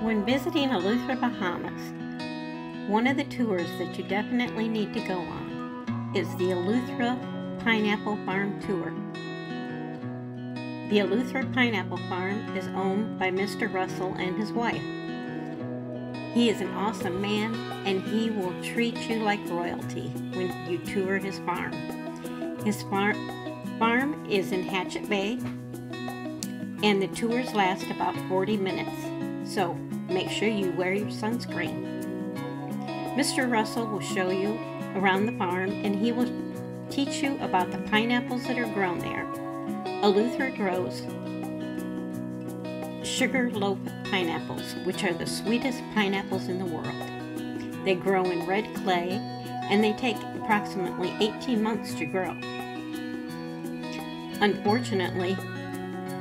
When visiting Eleuthera, Bahamas, one of the tours that you definitely need to go on is the Eleuthera Pineapple Farm Tour. The Eleuthera Pineapple Farm is owned by Mr. Russell and his wife. He is an awesome man and he will treat you like royalty when you tour his farm. His far farm is in Hatchet Bay and the tours last about 40 minutes, so make sure you wear your sunscreen. Mr. Russell will show you around the farm and he will teach you about the pineapples that are grown there. Eleuthera grows sugar loaf pineapples, which are the sweetest pineapples in the world. They grow in red clay and they take approximately 18 months to grow. Unfortunately,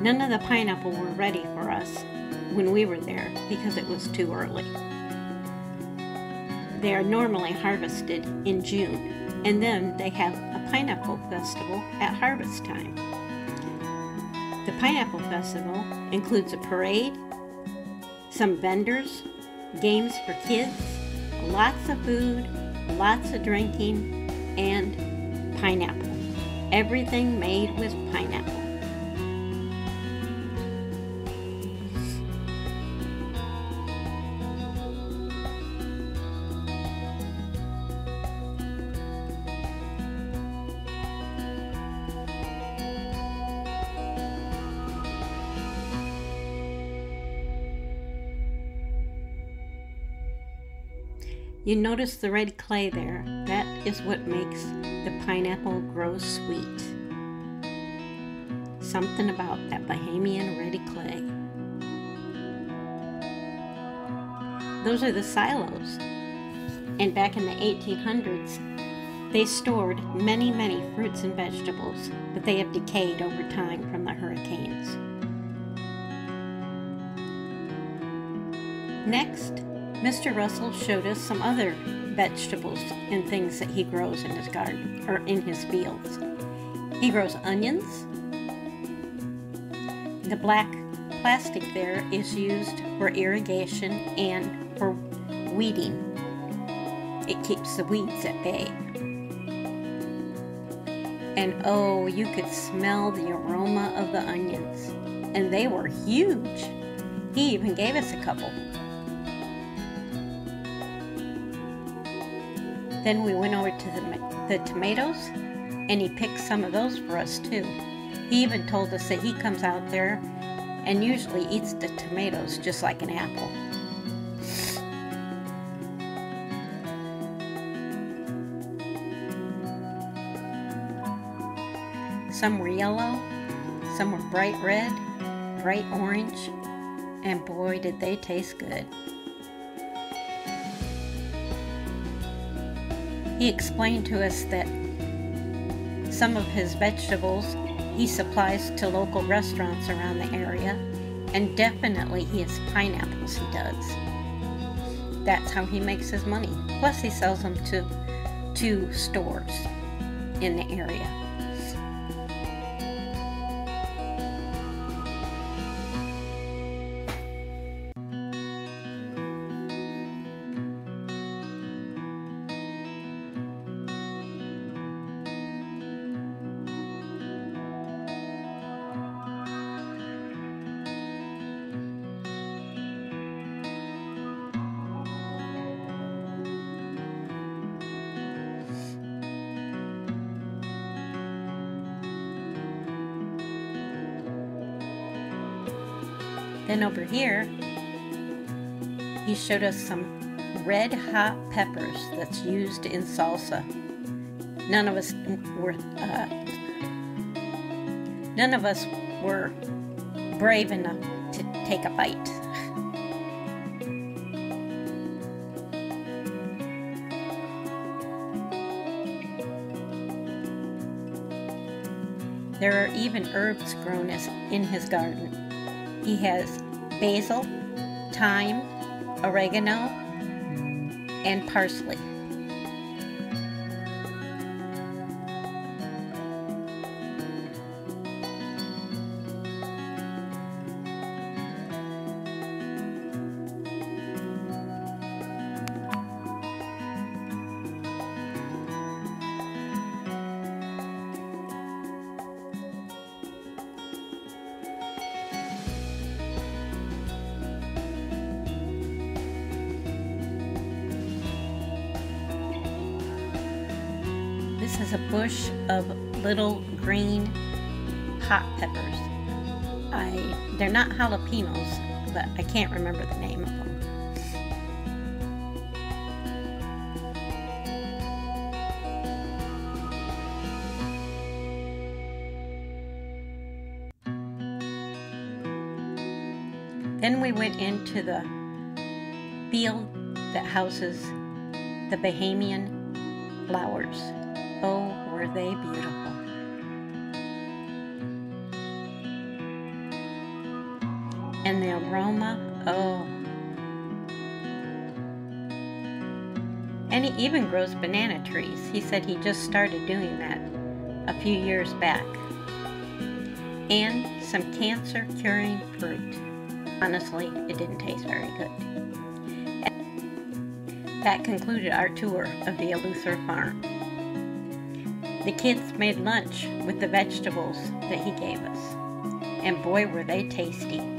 none of the pineapple were ready for us when we were there because it was too early. They are normally harvested in June, and then they have a pineapple festival at harvest time. The Pineapple Festival includes a parade, some vendors, games for kids, lots of food, lots of drinking, and pineapple. Everything made with pineapple. You notice the red clay there. That is what makes the pineapple grow sweet. Something about that Bahamian red clay. Those are the silos. And back in the 1800s, they stored many, many fruits and vegetables, but they have decayed over time from the hurricanes. Next, Mr. Russell showed us some other vegetables and things that he grows in his garden or in his fields. He grows onions. The black plastic there is used for irrigation and for weeding. It keeps the weeds at bay. And oh, you could smell the aroma of the onions. And they were huge. He even gave us a couple. Then we went over to the, the tomatoes and he picked some of those for us too. He even told us that he comes out there and usually eats the tomatoes just like an apple. Some were yellow, some were bright red, bright orange, and boy did they taste good. He explained to us that some of his vegetables he supplies to local restaurants around the area, and definitely his pineapples he does. That's how he makes his money. Plus, he sells them to, to stores in the area. Then over here, he showed us some red hot peppers that's used in salsa. None of us were uh, none of us were brave enough to take a bite. There are even herbs grown in his garden. He has basil, thyme, oregano, and parsley. This is a bush of little green hot peppers. I they're not jalapenos, but I can't remember the name of them. Then we went into the field that houses the Bahamian flowers. Oh, were they beautiful! And the aroma, oh. And he even grows banana trees. He said he just started doing that a few years back. And some cancer curing fruit. Honestly, it didn't taste very good. That concluded our tour of the Eleuthera farm. The kids made lunch with the vegetables that he gave us, and boy were they tasty.